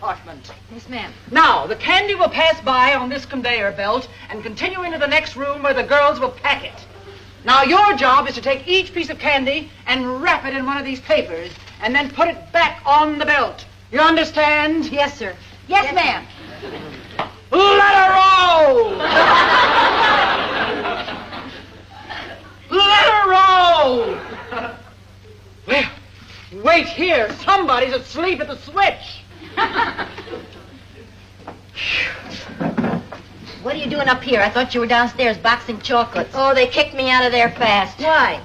department. Yes, ma'am. Now, the candy will pass by on this conveyor belt and continue into the next room where the girls will pack it. Now, your job is to take each piece of candy and wrap it in one of these papers and then put it back on the belt. You understand? Yes, sir. Yes, ma'am. Let her roll! Let her roll! Well, wait here. Somebody's asleep at the switch. What are you doing up here? I thought you were downstairs boxing chocolates. Oh, they kicked me out of there fast. Why?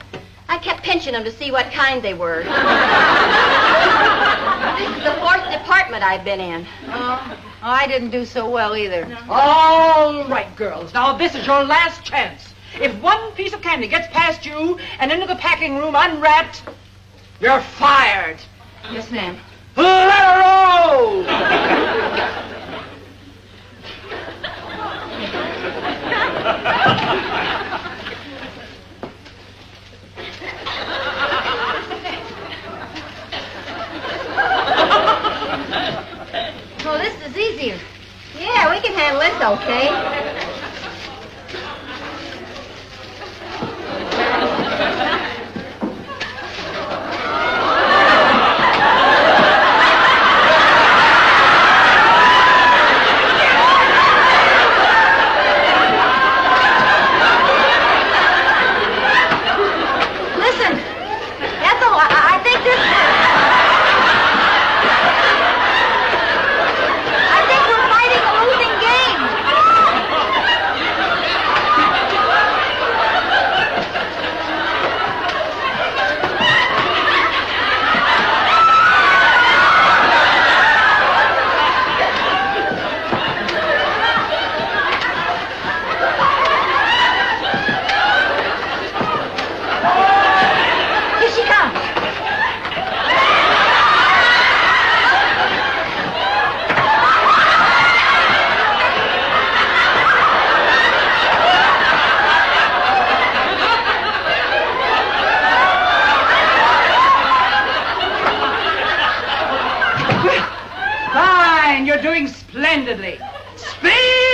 I kept pinching them to see what kind they were. this is the fourth department I've been in. Oh, I didn't do so well either. All right, girls. Now, this is your last chance. If one piece of candy gets past you and into the packing room unwrapped, you're fired. Yes, ma'am. Let her roll! Oh, this is easier. Yeah, we can handle this okay. Fine, you're doing splendidly. Speed!